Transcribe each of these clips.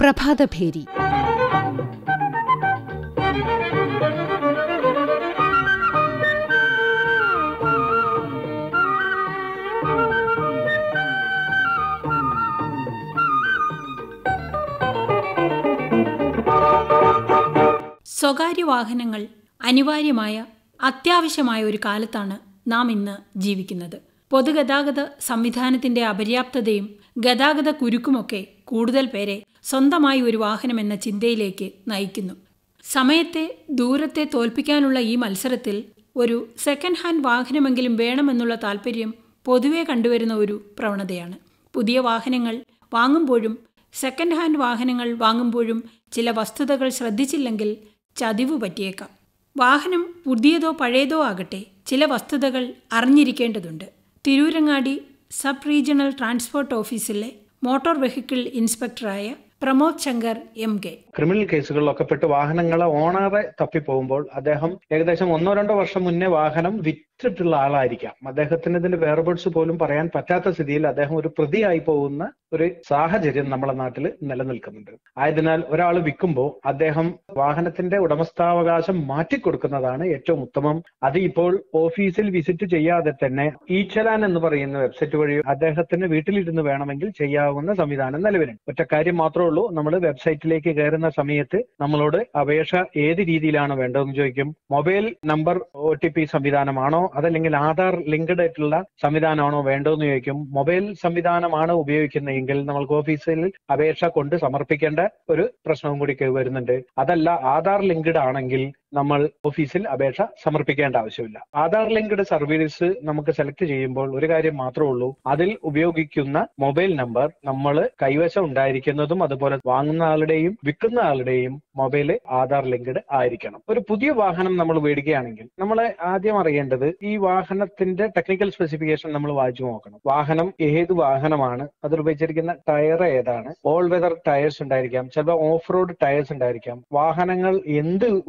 പ്രഭാതഭേരി സ്വകാര്യ വാഹനങ്ങൾ അനിവാര്യമായ അത്യാവശ്യമായ ഒരു കാലത്താണ് നാം ഇന്ന് ജീവിക്കുന്നത്. പൊതുഗതാഗത സംവിധാനത്തിന്റെ അപര്യാപ്തതയും ഗതാഗത കുരുക്കുമൊക്കെ കൂടുതൽ പേരെ സ്വന്തമായി ഒരു വാഹനം എന്ന ചിന്തയിലേക്ക് നയിക്കുന്നു. സമയത്തെ ദൂരത്തെ തോൽപ്പിക്കാനുള്ള ഈ മത്സരത്തിൽ ഒരു സെക്കൻഡ് ഹാൻഡ് വാഹനമെങ്കിലും വേണമെന്നുള്ള താല്പര്യം പൊതുവെ കണ്ടുവരുന്ന ഒരു പ്രവണതയാണ്. പുതിയ വാഹനങ്ങൾ വാങ്ങുമ്പോഴും സെക്കൻഡ് ഹാൻഡ് വാഹനങ്ങൾ വാങ്ങുമ്പോഴും ചില വസ്തുതകൾ ശ്രദ്ധിച്ചില്ലെങ്കിൽ ചതിവ് പറ്റിയേക്കാം. വാഹനം പുതിയതോ പഴയതോ ആകട്ടെ ചില വസ്തുതകൾ അറിഞ്ഞിരിക്കേണ്ടതുണ്ട്. തിരൂരങ്ങാടി സബ് റീജിയണൽ ട്രാൻസ്പോർട്ട് ഓഫീസിലെ motor vehicle ഇൻസ്പെക്ടറായ Pramod Shankar M K. Criminal കേസുകളിലൊക്കെ പെട്ട് വാഹനങ്ങളെ ഓണറെ തപ്പിപ്പോകുമ്പോൾ അദ്ദേഹം ഏകദേശം ഒന്നോ രണ്ടോ വർഷം മുന്നേ വാഹനം വിറ്റിട്ടുള്ള ആളായിരിക്കാം. അദ്ദേഹത്തിന് ഇതിന്റെ വേർബേഡ്സ് പോലും പറയാൻ പറ്റാത്ത സ്ഥിതിയിൽ അദ്ദേഹം ഒരു പ്രതിയായി പോകുന്ന ഒരു സാഹചര്യം നമ്മുടെ നാട്ടിൽ നിലനിൽക്കുന്നുണ്ട്. ആയതിനാൽ ഒരാൾ വിൽക്കുമ്പോൾ അദ്ദേഹം വാഹനത്തിന്റെ ഉടമസ്ഥാവകാശം മാറ്റിക്കൊടുക്കുന്നതാണ് ഏറ്റവും ഉത്തമം. അത് ഇപ്പോൾ ഓഫീസിൽ വിസിറ്റ് ചെയ്യാതെ തന്നെ ഈ ചലാൻ എന്ന് പറയുന്ന വെബ്സൈറ്റ് വഴി അദ്ദേഹത്തിന് വീട്ടിലിരുന്ന് വേണമെങ്കിൽ ചെയ്യാവുന്ന സംവിധാനം നിലവിലുണ്ട്. ഒറ്റ കാര്യം മാത്രമേ ഉള്ളൂ നമ്മൾ വെബ്സൈറ്റിലേക്ക് കയറുന്ന സമയത്ത് നമ്മളോട് അപേക്ഷ ഏത് രീതിയിലാണ് വേണ്ടതെന്ന് ചോദിക്കും. Mobile number O T P സംവിധാനമാണോ? അതല്ലെങ്കിൽ ആധാർ ലിങ്ക്ഡ് ആയിട്ടുള്ള സംവിധാനമാണോ വേണ്ടതെന്ന് ചോദിക്കും. മൊബൈൽ സംവിധാനമാണ് ഉപയോഗിക്കുന്നതെങ്കിൽ നമ്മൾക്ക് ഓഫീസിൽ അപേക്ഷ കൊണ്ട് സമർപ്പിക്കേണ്ട ഒരു പ്രശ്നവും കൂടി വരുന്നുണ്ട്. അതല്ല ആധാർ ലിങ്ക്ഡ് ആണെങ്കിൽ നമ്മൾ ഓഫീസിൽ അപേക്ഷ സമർപ്പിക്കേണ്ട ആവശ്യമില്ല. ആധാർ ലിങ്ക്ഡ് സർവീസ് നമുക്ക് സെലക്ട് ചെയ്യുമ്പോൾ ഒരു കാര്യം മാത്രമേ ഉള്ളൂ. അതിൽ ഉപയോഗിക്കുന്ന മൊബൈൽ നമ്പർ നമ്മൾ കൈവശം ഉണ്ടായിരിക്കുന്നതും അതുപോലെ വാങ്ങുന്ന ആളുടെയും വിൽക്കുന്ന ആളുടെയും മൊബൈൽ ആധാർ ലിങ്ക്ഡ് ആയിരിക്കണം. ഒരു പുതിയ വാഹനം നമ്മൾ മേടിക്കുകയാണെങ്കിൽ നമ്മൾ ആദ്യം അറിയേണ്ടത് ഈ വാഹനത്തിന്റെ ടെക്നിക്കൽ സ്പെസിഫിക്കേഷൻ നമ്മൾ വായിച്ചു നോക്കണം. വാഹനം ഏത് വാഹനമാണ്? അതിൽ ഉപയോഗിച്ചിരിക്കുന്ന ടയർ ഏതാണ്? ഓൾ വെതർ ടയേഴ്സ് ഉണ്ടായിരിക്കാം. ചിലപ്പോൾ ഓഫ് റോഡ് ടയേഴ്സ് ഉണ്ടായിരിക്കാം. വാഹനങ്ങൾ എന്ത്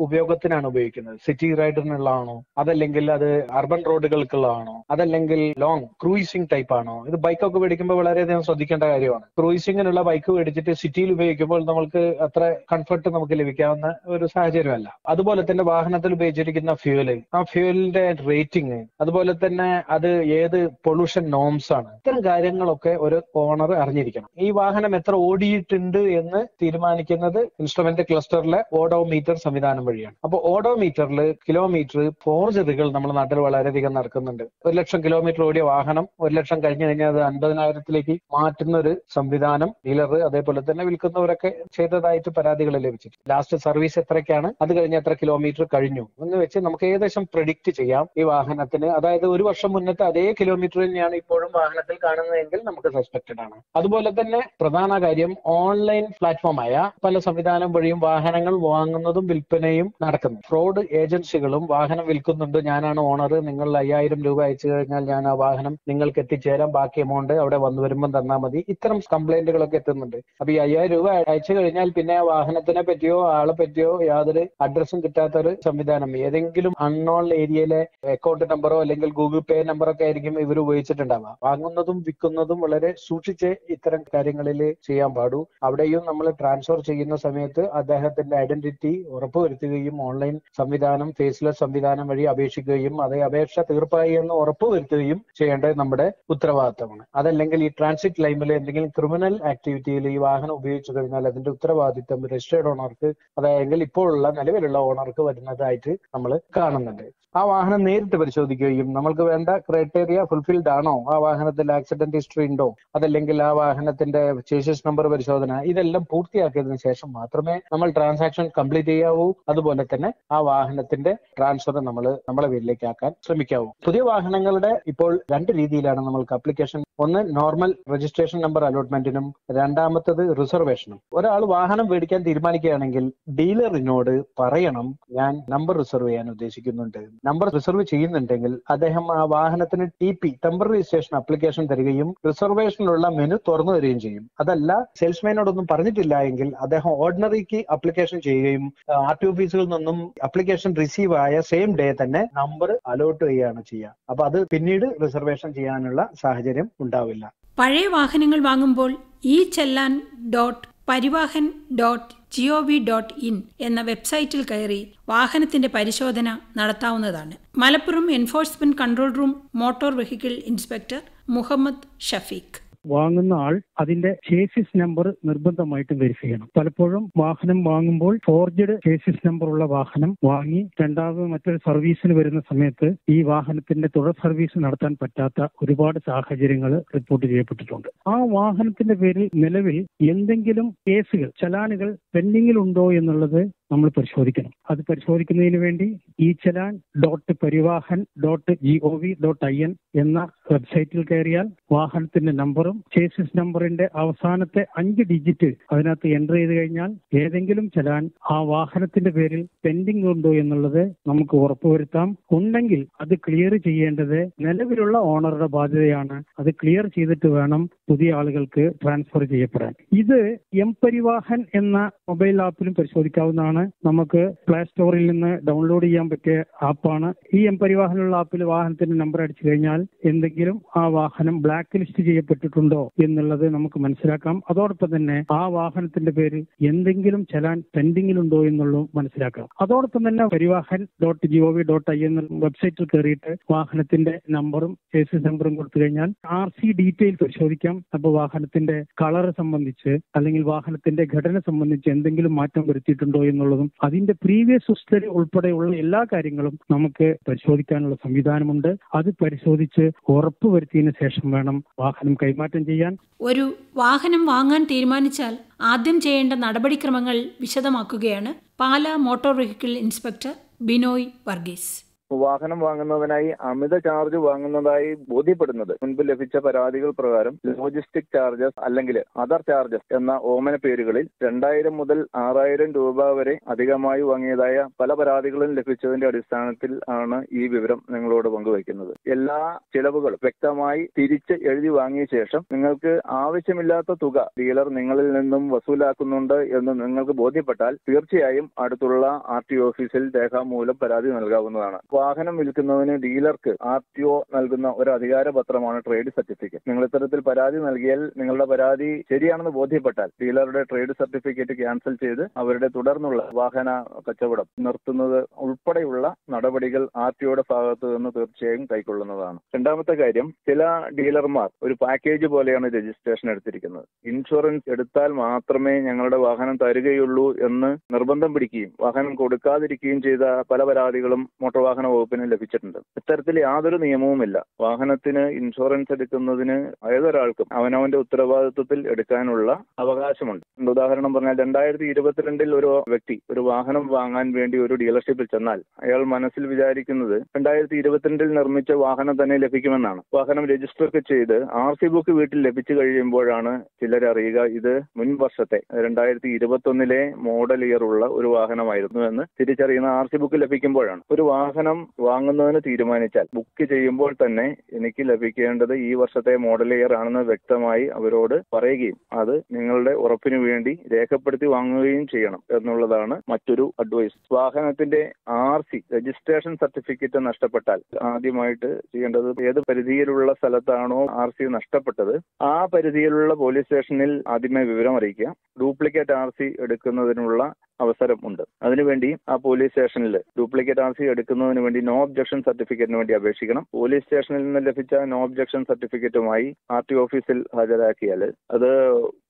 ഉപയോഗത്തിനാണ് ഉപയോഗിക്കുന്നത്. സിറ്റി റൈഡറിനുള്ളതാണോ? അതല്ലെങ്കിൽ അത് അർബൻ റോഡുകൾക്കുള്ളതാണോ? അതല്ലെങ്കിൽ ലോങ് ക്രൂയിസിംഗ് ടൈപ്പ് ആണോ? ഇത് ബൈക്കൊക്കെ മേടിക്കുമ്പോൾ വളരെയധികം ശ്രദ്ധിക്കേണ്ട കാര്യമാണ്. ക്രൂയിസിംഗിനുള്ള ബൈക്ക് മേടിച്ചിട്ട് സിറ്റിയിൽ ഉപയോഗിക്കുമ്പോൾ നമുക്ക് അത്ര കംഫർട്ട് നമുക്ക് ലഭിക്കാവുന്ന ഒരു സാഹചര്യമല്ല. അതുപോലെ തന്നെ വാഹനത്തിൽ ഉപയോഗിച്ചിരിക്കുന്ന ഫ്യൂൽ ആ ഫ്യൂലിന്റെ റേറ്റിംഗ് അതുപോലെ തന്നെ അത് ഏത് പൊല്യൂഷൻ നോംസ് ആണ്? ഇത്തരം കാര്യങ്ങളൊക്കെ ഒരു ഓണർ അറിഞ്ഞിരിക്കണം. ഈ വാഹനം എത്ര ഓടിയിട്ടുണ്ട് എന്ന് തീരുമാനിക്കുന്നത് ഇൻസ്ട്രുമെന്റ് ക്ലസ്റ്ററിലെ ഓഡോമീറ്റർ സംവിധാനം വഴിയാണ്. അപ്പൊ ഓഡോമീറ്ററിൽ കിലോമീറ്റർ ഫോർജറികൾ നമ്മുടെ നാട്ടിൽ വളരെയധികം നടക്കുന്നുണ്ട്. ഒരു ലക്ഷം കിലോമീറ്റർ ഓടിയ വാഹനം ഒരു ലക്ഷം കഴിഞ്ഞു കഴിഞ്ഞാൽ അത് അൻപതിനായിരത്തിലേക്ക് മാറ്റുന്ന ഒരു സംവിധാനം ഡീലർ അതേപോലെ തന്നെ വിൽക്കുന്നവരൊക്കെ ചെയ്തതായിട്ട് പരാതികൾ ലഭിച്ചിട്ടുണ്ട്. ലാസ്റ്റ് സർവീസ് എത്രയ്ക്കാണ്? അത് കഴിഞ്ഞ എത്ര കിലോമീറ്റർ കഴിഞ്ഞു? എന്ന് വെച്ച് നമുക്ക് ഏകദേശം പ്രിഡിക്ട് ചെയ്യാം ഈ വാഹനത്തിന്. അതായത് ഒരു വർഷം മുന്നത്തെ അതേ കിലോമീറ്റർ തന്നെയാണ് ഇപ്പോഴും വാഹനത്തിൽ കാണുന്നതെങ്കിൽ നമുക്ക് സസ്പെക്റ്റഡ് ആണ്. അതുപോലെ തന്നെ പ്രധാന കാര്യം ഓൺലൈൻ പ്ലാറ്റ്ഫോമായ പല സംവിധാനം വഴിയും വാഹനങ്ങൾ വാങ്ങുന്നതും വിൽപ്പനയും നടക്കുന്നു ഫ്രോഡ് ഏജൻസികളും വാഹനം വിൽക്കുന്നുണ്ട്. ഞാനാണ് ഓണർ നിങ്ങൾ അയ്യായിരം രൂപ അയച്ചു കഴിഞ്ഞാൽ ഞാൻ ആ വാഹനം നിങ്ങൾക്ക് എത്തിച്ചേരാം. ബാക്കി എമൗണ്ട് അവിടെ വന്നു വരുമ്പോൾ തന്നാൽ മതി. ഇത്തരം കംപ്ലൈന്റുകളൊക്കെ എത്തുന്നുണ്ട്. അപ്പൊ ഈ അയ്യായിരം രൂപ അയച്ചു കഴിഞ്ഞാൽ പിന്നെ ആ വാഹനത്തിനെ പറ്റിയോ ആളെ പറ്റിയോ യാതൊരു അഡ്രസ്സും കിട്ടാത്ത ഒരു സംവിധാനം. ഏതെങ്കിലും അൺനോൺ ഏരിയയിലെ അക്കൗണ്ട് നമ്പറോ അല്ലെങ്കിൽ ഗൂഗിൾ പേ നമ്പറോ ഒക്കെ ആയിരിക്കും ഇവർ ഉപയോഗിച്ചിട്ടുണ്ടാവുക. വാങ്ങുന്നതും വിൽക്കുന്നതും വളരെ സൂക്ഷിച്ച് ഇത്തരം കാര്യങ്ങളിൽ ചെയ്യാൻ പാടൂ. അവിടെയും നമ്മൾ ട്രാൻസ്ഫർ ചെയ്യുന്ന സമയത്ത് അദ്ദേഹത്തിന്റെ ഐഡന്റിറ്റി ഉറപ്പുവരുത്തുകയും ഓൺലൈൻ സംവിധാനം ഫേസ്ലെസ് സംവിധാനം വഴി അപേക്ഷിക്കുകയും അതേ അപേക്ഷ തീർപ്പായി എന്ന് ഉറപ്പുവരുത്തുകയും ചെയ്യേണ്ടത് നമ്മുടെ ഉത്തരവാദിത്തമാണ്. അതല്ലെങ്കിൽ ഈ ട്രാൻസിറ്റ് ലൈമിൽ എന്തെങ്കിലും ക്രിമിനൽ ആക്ടിവിറ്റിയിൽ ഈ വാഹനം ഉപയോഗിച്ചു കഴിഞ്ഞാൽ അതിന്റെ ഉത്തരവാദിത്തം രജിസ്റ്റേർഡ് ഓണർക്ക് അതായെങ്കിൽ ഇപ്പോഴുള്ള നിലവിലുള്ള ഓണർക്ക് വരുന്നതായിട്ട് നമ്മൾ കാണുന്നുണ്ട്. ആ വാഹനം നേരിട്ട് പരിശോധിക്കുകയും നമ്മൾക്ക് വേണ്ട ക്രൈറ്റേറിയ ഫുൾഫിൽഡ് ആണോ? ആ വാഹനത്തിൽ ആക്സിഡന്റ് ഹിസ്റ്ററി ഉണ്ടോ? അതല്ലെങ്കിൽ ആ വാഹനത്തിന്റെ ചേസിസ് നമ്പർ പരിശോധന ഇതെല്ലാം പൂർത്തിയാക്കിയതിനു ശേഷം മാത്രമേ നമ്മൾ ട്രാൻസാക്ഷൻ കംപ്ലീറ്റ് ചെയ്യാവൂ. അതുപോലെ തന്നെ തന്നെ ആ വാഹനത്തിന്റെ ട്രാൻസ്ഫർ നമ്മൾ നമ്മളെ പേരിലേക്ക് ആക്കാൻ ശ്രമിക്കാവൂ. പുതിയ വാഹനങ്ങളുടെ ഇപ്പോൾ രണ്ട് രീതിയിലാണ് നമ്മൾക്ക് അപ്ലിക്കേഷൻ ഒന്ന് നോർമൽ രജിസ്ട്രേഷൻ നമ്പർ അലോട്ട്മെന്റിനും രണ്ടാമത്തത് റിസർവേഷനും ഒരാൾ വാഹനം മേടിക്കാൻ തീരുമാനിക്കുകയാണെങ്കിൽ ഡീലറിനോട് പറയണം ഞാൻ നമ്പർ റിസർവ് ചെയ്യാൻ ഉദ്ദേശിക്കുന്നുണ്ട്. നമ്പർ റിസർവ് ചെയ്യുന്നുണ്ടെങ്കിൽ അദ്ദേഹം ആ വാഹനത്തിന് T P temporary registration application തരികയും റിസർവേഷനിലുള്ള മെനു തുറന്നു തരികയും ചെയ്യും. അതല്ല സെയിൽസ്മാനോടൊന്നും പറഞ്ഞിട്ടില്ല എങ്കിൽ അദ്ദേഹം ഓർഡിനറിക്ക് അപ്ലിക്കേഷൻ ചെയ്യുകയും ആർ ടി ഓഫീസുകളിൽ നിന്നും അപ്ലിക്കേഷൻ റിസീവ് ആയ സെയിം ഡേ തന്നെ നമ്പർ അലോട്ട് ചെയ്യുകയാണ് ചെയ്യുക. അപ്പൊ അത് പിന്നീട് റിസർവേഷൻ ചെയ്യാനുള്ള സാഹചര്യം ഉണ്ടാവില്ല. പഴയ വാഹനങ്ങൾ വാങ്ങുമ്പോൾ ഈ challan dot Parivahan dot G O V dot in എന്ന വെബ്സൈറ്റിൽ കയറി വാഹനത്തിന്റെ പരിശോധന നടത്താവുന്നതാണ്. Malappuram enforcement control room motor vehicle inspector Muhammad Shafeeq. വാങ്ങുന്ന ആൾ അതിന്റെ ചേസിസ് നമ്പർ നിർബന്ധമായിട്ടും വെരിഫൈ ചെയ്യണം. പലപ്പോഴും വാഹനം വാങ്ങുമ്പോൾ ഫോർജഡ് ചേസിസ് നമ്പർ ഉള്ള വാഹനം വാങ്ങി രണ്ടാമത് മറ്റൊരു സർവീസിന് വരുന്ന സമയത്ത് ഈ വാഹനത്തിന്റെ തുടർ സർവീസ് നടത്താൻ പറ്റാത്ത ഒരുപാട് സാഹചര്യങ്ങൾ റിപ്പോർട്ട് ചെയ്യപ്പെട്ടിട്ടുണ്ട്. ആ വാഹനത്തിന്റെ പേരിൽ നിലവിൽ എന്തെങ്കിലും കേസുകൾ ചലാനുകൾ പെൻഡിങ്ങിലുണ്ടോ എന്നുള്ളത് നമ്മൾ പരിശോധിക്കണം. അത് പരിശോധിക്കുന്നതിന് വേണ്ടി ഈ challan dot Parivahan dot G O V dot I N എന്ന വെബ്സൈറ്റിൽ കയറിയാൽ വാഹനത്തിന്റെ നമ്പറും ചേസിസ് നമ്പറിന്റെ അവസാനത്തെ അഞ്ച് ഡിജിറ്റ് അതിനകത്ത് എന്റർ ചെയ്ത് കഴിഞ്ഞാൽ ഏതെങ്കിലും ചലാൻ ആ വാഹനത്തിന്റെ പേരിൽ പെൻഡിംഗ് ഉണ്ടോ എന്നുള്ളത് നമുക്ക് ഉറപ്പുവരുത്താം. ഉണ്ടെങ്കിൽ അത് ക്ലിയർ ചെയ്യേണ്ടത് നിലവിലുള്ള ഓണറുടെ ബാധ്യതയാണ്. അത് ക്ലിയർ ചെയ്തിട്ട് വേണം പുതിയ ആളുകൾക്ക് ട്രാൻസ്ഫർ ചെയ്യപ്പെടാൻ. ഇത് എം പരിവാഹൻ എന്ന മൊബൈൽ ആപ്പിലും പരിശോധിക്കാവുന്നതാണ്. നമുക്ക് പ്ലേ സ്റ്റോറിൽ നിന്ന് ഡൗൺലോഡ് ചെയ്യാൻ പറ്റിയ ആപ്പാണ്. ഈ എം പരിവാഹനുള്ള ആപ്പിൽ വാഹനത്തിന്റെ നമ്പർ അടിച്ചു കഴിഞ്ഞാൽ എന്തെങ്കിലും ആ വാഹനം ബ്ലാക്ക് ലിസ്റ്റ് ചെയ്യപ്പെട്ടിട്ടുണ്ടോ എന്നുള്ളത് നമുക്ക് മനസ്സിലാക്കാം. അതോടൊപ്പം തന്നെ ആ വാഹനത്തിന്റെ പേര് എന്തെങ്കിലും ചലാൻ പെൻഡിങ്ങിലുണ്ടോ എന്നുള്ളതും മനസ്സിലാക്കാം. അതോടൊപ്പം തന്നെ Parivahan dot G O V dot I എന്ന വെബ്സൈറ്റിൽ കയറിയിട്ട് വാഹനത്തിന്റെ നമ്പറും ചേസിസ് നമ്പറും കൊടുത്തു കഴിഞ്ഞാൽ ആർ സി ഡീറ്റെയിൽ പരിശോധിക്കാം. അപ്പോൾ വാഹനത്തിന്റെ കളർ സംബന്ധിച്ച് അല്ലെങ്കിൽ വാഹനത്തിന്റെ ഘടന സംബന്ധിച്ച് എന്തെങ്കിലും മാറ്റം വരുത്തിയിട്ടുണ്ടോ എന്നുള്ളതും അതിന്റെ പ്രീവിയസ് ഹിസ്റ്ററി ഉൾപ്പെടെയുള്ള എല്ലാ കാര്യങ്ങളും നമുക്ക് പരിശോധിക്കാനുള്ള സംവിധാനമുണ്ട്. അത് പരിശോധിച്ച് ഉറപ്പുവരുത്തിയതിനു ശേഷം വേണം വാഹനം കൈമാറ്റം ചെയ്യാൻ. ഒരു വാഹനം വാങ്ങാൻ തീരുമാനിച്ചാൽ ആദ്യം ചെയ്യേണ്ട നടപടിക്രമങ്ങൾ വിശദമാക്കുകയാണ് Pala motor vehicle inspector Binoy Varghese. വാഹനം വാങ്ങുന്നതിനായി അമിത ചാർജ് വാങ്ങുന്നതായി ബോധ്യപ്പെടുന്നത്. മുൻപ് ലഭിച്ച പരാതികൾ പ്രകാരം ലോജിസ്റ്റിക് ചാർജസ് അല്ലെങ്കിൽ അതർ ചാർജസ് എന്ന ഓമന പേരുകളിൽ രണ്ടായിരം മുതൽ ആറായിരം രൂപ വരെ അധികമായി വാങ്ങിയതായ പല പരാതികളും ലഭിച്ചതിന്റെ അടിസ്ഥാനത്തിൽ ആണ് ഈ വിവരം നിങ്ങളോട് പങ്കുവയ്ക്കുന്നത്. എല്ലാ ചിലവുകളും വ്യക്തമായി തിരിച്ച് എഴുതി വാങ്ങിയ ശേഷം നിങ്ങൾക്ക് ആവശ്യമില്ലാത്ത തുക ഡീലർ നിങ്ങളിൽ നിന്നും വസൂലാക്കുന്നുണ്ട് എന്ന് നിങ്ങൾക്ക് ബോധ്യപ്പെട്ടാൽ തീർച്ചയായും അടുത്തുള്ള ആർ ടി ഓഫീസിൽ രേഖാമൂലം പരാതി നൽകാവുന്നതാണ്. വാഹനം വിൽക്കുന്നതിന് ഡീലർക്ക് ആർ ടി ഒ നൽകുന്ന ഒരു അധികാരപത്രമാണ് ട്രേഡ് സർട്ടിഫിക്കറ്റ്. നിങ്ങൾ ഇത്തരത്തിൽ പരാതി നൽകിയാൽ നിങ്ങളുടെ പരാതി ശരിയാണെന്ന് ബോധ്യപ്പെട്ടാൽ ഡീലറുടെ ട്രേഡ് സർട്ടിഫിക്കറ്റ് ക്യാൻസൽ ചെയ്ത് അവരുടെ തുടർന്നുള്ള വാഹന കച്ചവടം നിർത്തുന്നത് ഉൾപ്പെടെയുള്ള നടപടികൾ ആർ ടി ഒയുടെ ഭാഗത്ത് നിന്ന് തീർച്ചയായും കൈക്കൊള്ളുന്നതാണ്. രണ്ടാമത്തെ കാര്യം ചില ഡീലർമാർ ഒരു പാക്കേജ് പോലെയാണ് രജിസ്ട്രേഷൻ എടുത്തിരിക്കുന്നത്. ഇൻഷുറൻസ് എടുത്താൽ മാത്രമേ ഞങ്ങളുടെ വാഹനം തരുകയുള്ളൂ എന്ന് നിർബന്ധം പിടിക്കുകയും വാഹനം കൊടുക്കാതിരിക്കുകയും ചെയ്ത പല പരാതികളും മോട്ടോർ വാഹന വകുപ്പിന് ലഭിച്ചിട്ടുണ്ട്. ഇത്തരത്തിൽ യാതൊരു നിയമവുമില്ല. വാഹനത്തിന് ഇൻഷുറൻസ് എടുക്കുന്നതിന് ഏതൊരാൾക്കും അവനവന്റെ ഉത്തരവാദിത്വത്തിൽ എടുക്കാനുള്ള അവകാശമുണ്ട്. ഉദാഹരണം പറഞ്ഞാൽ രണ്ടായിരത്തി ഇരുപത്തിരണ്ടിൽ ഒരു വ്യക്തി ഒരു വാഹനം വാങ്ങാൻ വേണ്ടി ഒരു ഡീലർഷിപ്പിൽ ചെന്നാൽ അയാൾ മനസ്സിൽ വിചാരിക്കുന്നത് രണ്ടായിരത്തി ഇരുപത്തിരണ്ടിൽ നിർമ്മിച്ച വാഹനം തന്നെ ലഭിക്കുമെന്നാണ്. വാഹനം രജിസ്റ്റർ ഒക്കെ ചെയ്ത് ആർ സി ബുക്ക് വീട്ടിൽ ലഭിച്ചു കഴിയുമ്പോഴാണ് ചിലരറിയുക ഇത് മുൻ വർഷത്തെ രണ്ടായിരത്തി ഇരുപത്തി ഒന്നിലെ മോഡൽ ഇയർ ഉള്ള ഒരു വാഹനമായിരുന്നു എന്ന് തിരിച്ചറിയുന്ന ആർ സി ബുക്ക് ലഭിക്കുമ്പോഴാണ്. ഒരു വാഹനം വാങ്ങുന്നതിന് തീരുമാനിച്ചാൽ ബുക്ക് ചെയ്യുമ്പോൾ തന്നെ എനിക്ക് ലഭിക്കേണ്ടത് ഈ വർഷത്തെ മോഡൽ ഇയർ ആണെന്ന് വ്യക്തമായി അവരോട് പറയുകയും അത് നിങ്ങളുടെ ഉറപ്പിനു വേണ്ടി രേഖപ്പെടുത്തി വാങ്ങുകയും ചെയ്യണം എന്നുള്ളതാണ് മറ്റൊരു അഡ്വൈസ് വാഹനത്തിന്റെ ആർ സി രജിസ്ട്രേഷൻ സർട്ടിഫിക്കറ്റ് നഷ്ടപ്പെട്ടാൽ ആദ്യമായിട്ട് ചെയ്യേണ്ടത് ഏത് പരിധിയിലുള്ള സ്ഥലത്താണോ ആർ സി നഷ്ടപ്പെട്ടത് ആ പരിധിയിലുള്ള പോലീസ് സ്റ്റേഷനിൽ ആദ്യമേ വിവരം അറിയിക്കുക. ഡ്യൂപ്ലിക്കേറ്റ് ആർ സി എടുക്കുന്നതിനുള്ള അവസരം ഉണ്ട്. അതിനുവേണ്ടി ആ പോലീസ് സ്റ്റേഷനിൽ ഡ്യൂപ്ലിക്കേറ്റ് ആർ സി എടുക്കുന്നതിന് വേണ്ടി നോ ഒബ്ജക്ഷൻ സർട്ടിഫിക്കറ്റിന് വേണ്ടി അപേക്ഷിക്കണം. പോലീസ് സ്റ്റേഷനിൽ നിന്ന് ലഭിച്ച നോ ഒബ്ജക്ഷൻ സർട്ടിഫിക്കറ്റുമായി ആർ ടി ഓഫീസിൽ ഹാജരാക്കിയാൽ അത്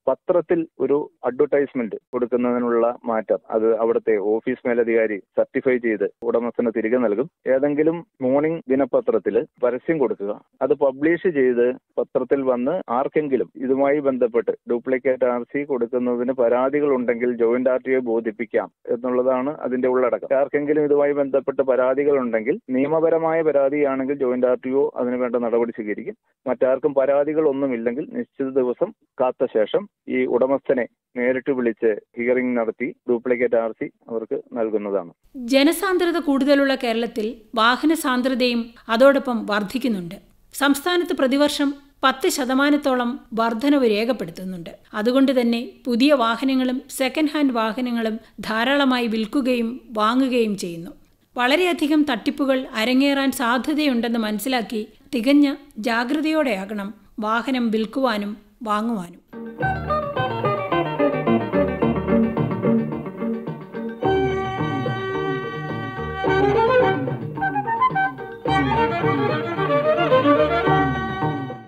പത്രത്തിൽ ഒരു അഡ്വർടൈസ്മെന്റ് കൊടുക്കുന്നതിനുള്ള മാറ്റം. അത് അവിടുത്തെ ഓഫീസ് മേലധികാരി സർട്ടിഫൈ ചെയ്ത് ഉടമസ്ഥന് തിരികെ നൽകും. ഏതെങ്കിലും മോർണിംഗ് ദിനപത്രത്തിൽ പരസ്യം കൊടുക്കുക. അത് പബ്ലിഷ് ചെയ്ത് പത്രത്തിൽ വന്ന് ആർക്കെങ്കിലും ഇതുമായി ബന്ധപ്പെട്ട് ഡ്യൂപ്ലിക്കേറ്റ് ആർ സി കൊടുക്കുന്നതിന് പരാതികൾ ഉണ്ടെങ്കിൽ ജോയിന്റ് ആർ ടിയെ ബോധിപ്പിക്കാം എന്നുള്ളതാണ് അതിന്റെ ഉള്ളടക്കം. ആർക്കെങ്കിലും ഇതുമായി ബന്ധപ്പെട്ട് പരാതികൾ ഉണ്ടെങ്കിൽ നിയമപരമായ പരാതിയാണെങ്കിൽ ജോയിന്റ് ആർ ടി ഒ അതിന് വേണ്ട നടപടി സ്വീകരിക്കും. മറ്റാർക്കും പരാതികൾ ഒന്നുമില്ലെങ്കിൽ നിശ്ചിത ദിവസം കാത്ത ശേഷം ഈ ഉടമസ്ഥനെ നേരിട്ട് വിളിച്ച് ഹിയറിംഗ് നടത്തി ഡ്യൂപ്ലിക്കേറ്റ് ആർ സി അവർക്ക് നൽകുന്നതാണ്. ജനസാന്ദ്രത കൂടുതലുള്ള കേരളത്തിൽ വാഹന സാന്ദ്രതയും അതോടൊപ്പം വർദ്ധിക്കുന്നുണ്ട്. സംസ്ഥാനത്ത് പ്രതിവർഷം പത്ത് ശതമാനത്തോളം വർധനവ് രേഖപ്പെടുത്തുന്നുണ്ട്. അതുകൊണ്ട് തന്നെ പുതിയ വാഹനങ്ങളും സെക്കൻഡ് ഹാൻഡ് വാഹനങ്ങളും ധാരാളമായി വിൽക്കുകയും വാങ്ങുകയും ചെയ്യുന്നു. വളരെയധികം തട്ടിപ്പുകൾ അരങ്ങേറാൻ സാധ്യതയുണ്ടെന്ന് മനസ്സിലാക്കി തികഞ്ഞ ജാഗ്രതയോടെയാകണം വാഹനം വിൽക്കുവാനും വാങ്ങുവാനും.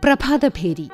പ്രഭാതഭേരി